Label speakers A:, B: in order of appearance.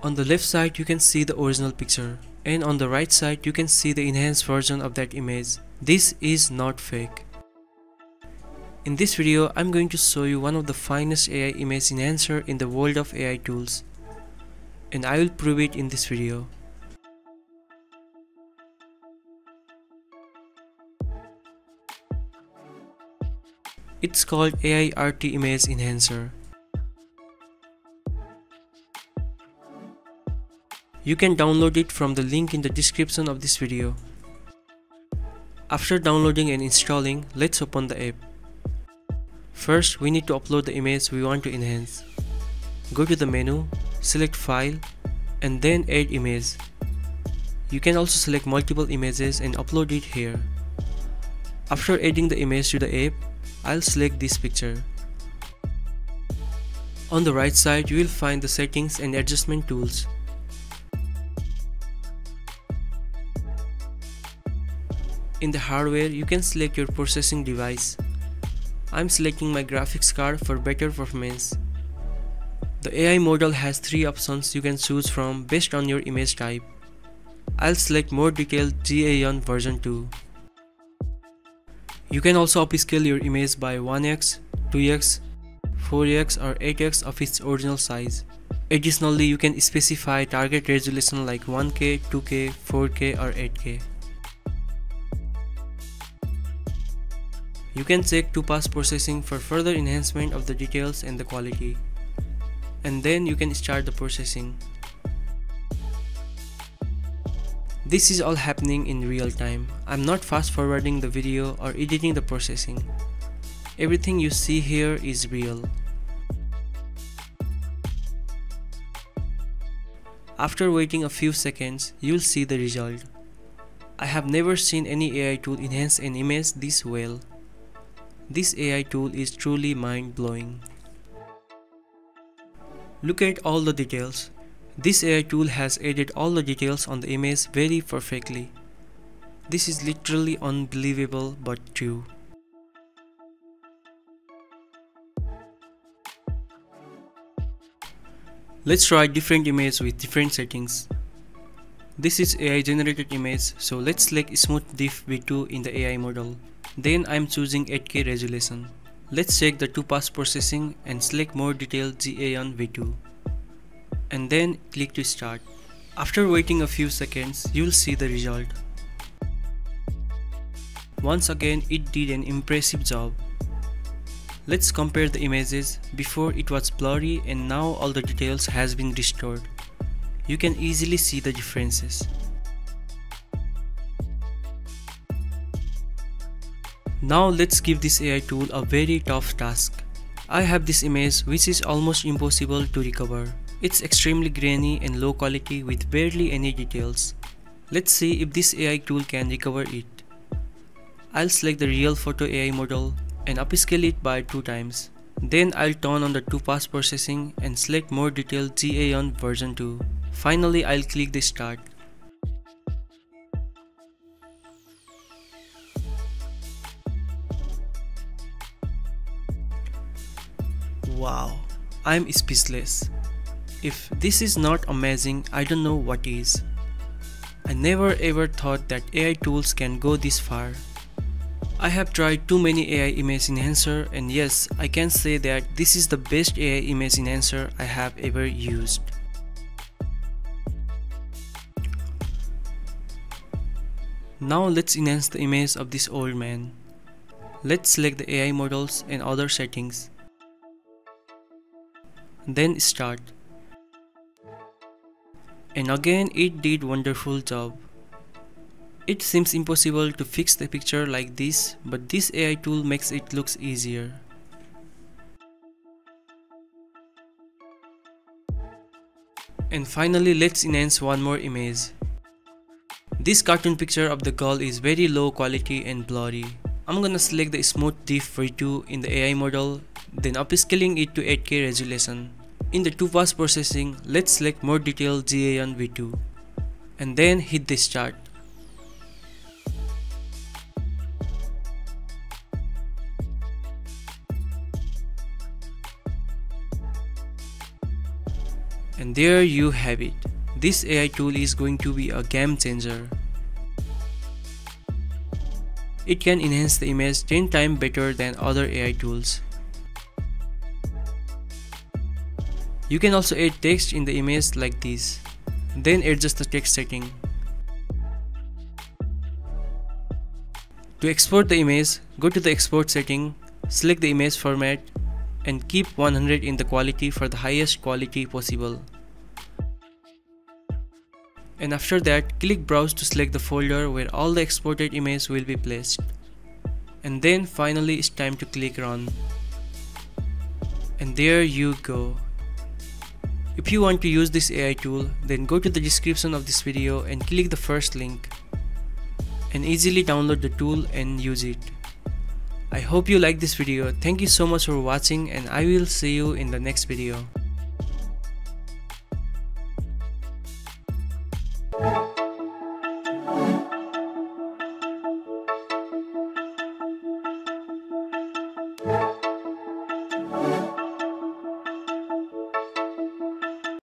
A: On the left side you can see the original picture and on the right side you can see the enhanced version of that image. This is not fake. In this video I'm going to show you one of the finest AI image enhancer in the world of AI tools and I will prove it in this video. It's called Aiarty Image Enhancer. You can download it from the link in the description of this video. After downloading and installing, let's open the app. First, we need to upload the image we want to enhance. Go to the menu, select file, and then add image. You can also select multiple images and upload it here. After adding the image to the app, I'll select this picture. On the right side, you will find the settings and adjustment tools. In the hardware, you can select your processing device. I'm selecting my graphics card for better performance. The AI model has three options you can choose from based on your image type. I'll select more detailed GAN version 2. You can also upscale your image by 1x, 2x, 4x or 8x of its original size. Additionally, you can specify target resolution like 1K, 2K, 4K or 8K. You can check 2-pass processing for further enhancement of the details and the quality. And then you can start the processing. This is all happening in real time. I'm not fast forwarding the video or editing the processing. Everything you see here is real. After waiting a few seconds, you'll see the result. I have never seen any AI tool enhance an image this well. This AI tool is truly mind-blowing. Look at all the details. This AI tool has added all the details on the image very perfectly. This is literally unbelievable but true. Let's try different image with different settings. This is AI generated image so let's select Smooth Diff V2 in the AI model. Then I'm choosing 8K resolution. Let's check the 2-pass processing and select more detailed GAN V2. And then click to start. After waiting a few seconds, you'll see the result. Once again, it did an impressive job. Let's compare the images. Before it was blurry and now all the details has been restored. You can easily see the differences. Now let's give this AI tool a very tough task. I have this image which is almost impossible to recover. It's extremely grainy and low quality with barely any details. Let's see if this AI tool can recover it. I'll select the real photo AI model and upscale it by 2 times. Then I'll turn on the 2-pass processing and select more detailed GAN version 2. Finally, I'll click the start. Wow, I'm speechless. If this is not amazing, I don't know what is. I never ever thought that AI tools can go this far. I have tried too many AI image enhancer and yes, I can say that this is the best AI image enhancer I have ever used. Now let's enhance the image of this old man. Let's select the AI models and other settings then start. And again it did wonderful job. It seems impossible to fix the picture like this, but this AI tool makes it looks easier. And finally let's enhance one more image. This cartoon picture of the girl is very low quality and blurry. I'm gonna select the smooth diff v2 in the AI model, then upscaling it to 8K resolution. In the 2-pass processing, let's select more detailed GAN V2 and then hit start. And And there you have it. This AI tool is going to be a game changer. It can enhance the image 10 times better than other AI tools. You can also add text in the image like this. Then adjust the text setting. To export the image, go to the export setting, select the image format and keep 100 in the quality for the highest quality possible. And after that, click browse to select the folder where all the exported image will be placed. And then finally it's time to click run. And there you go. If you want to use this AI tool, then go to the description of this video and click the first link and easily download the tool and use it. I hope you like this video. Thank you so much for watching and I will see you in the next video.